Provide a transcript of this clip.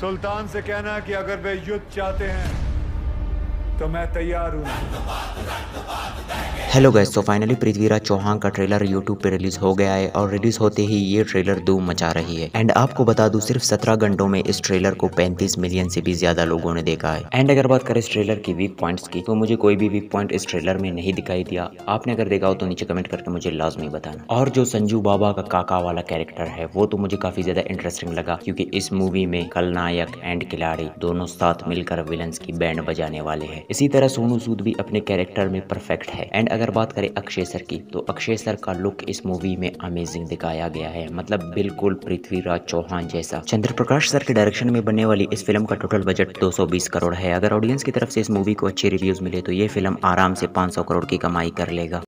सुल्तान से कहना कि अगर वे युद्ध चाहते हैं तो मैं तैयार हूँ। हेलो गैस तो फाइनली पृथ्वीराज चौहान का ट्रेलर यूट्यूब पे रिलीज़ हो गया है और रिलीज़ होते ही ये ट्रेलर धूम मचा रही है। एंड आपको बता दूँ, सिर्फ़ 17 घंटों में इस ट्रेलर को 35 मिलियन से भी ज़्यादा लोगों ने देखा है। एंड अगर बात करें इस ट्रेलर की वीक पॉइंट्स की तो मुझे कोई भी वीक पॉइंट इस ट्रेलर में नहीं दिखाई दिया। आपने अगर देखा हो तो नीचे कमेंट करके मुझे लाजमी बताना। और जो संजू बाबा का काका वाला कैरेक्टर है, वो तो मुझे काफ़ी ज़्यादा इंटरेस्टिंग लगा, क्योंकि इस मूवी में कल एंड खिलाड़ी दोनों साथ मिलकर विलन्स की बैंड बजाने वाले है। इसी तरह सोनू सूद भी अपने कैरेक्टर में परफेक्ट है। एंड अगर बात करें अक्षय सर की तो अक्षय सर का लुक इस मूवी में अमेजिंग दिखाया गया है। मतलब बिल्कुल पृथ्वीराज चौहान जैसा। चंद्र प्रकाश सर के डायरेक्शन में बनने वाली इस फ़िल्म का टोटल बजट 220 करोड़ है। अगर ऑडियंस की तरफ़ से इस मूवी को अच्छे रिव्यूज़ मिले तो ये फ़िल्म आराम से 500 करोड़ की कमाई कर लेगा।